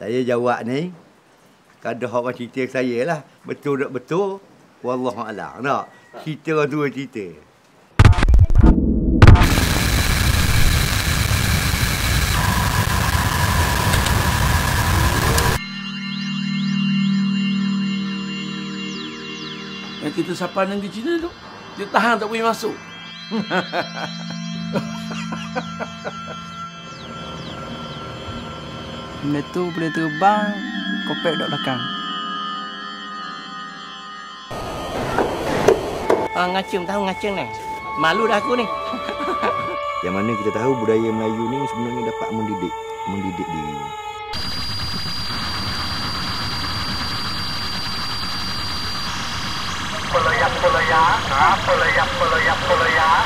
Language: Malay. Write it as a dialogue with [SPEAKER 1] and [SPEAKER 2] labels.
[SPEAKER 1] Saya jawab ni. Kada orang cerita saya lah. Betul tak betul. Wallahualam. Nak? Cerita orang tua cerita.
[SPEAKER 2] Yang kita sapa negeri Cina tu. Dia tahan tak boleh masuk.
[SPEAKER 3] Benda tu boleh terbang, kopek duduk belakang.
[SPEAKER 4] Ah, ngacung tahu ngacung ni. Malu dah aku ni.
[SPEAKER 1] Yang mana kita tahu budaya Melayu ni sebenarnya dapat mendidik. Mendidik diri.
[SPEAKER 5] Pelayak, pelayak, ha, pelayak, pelayak, pelayak.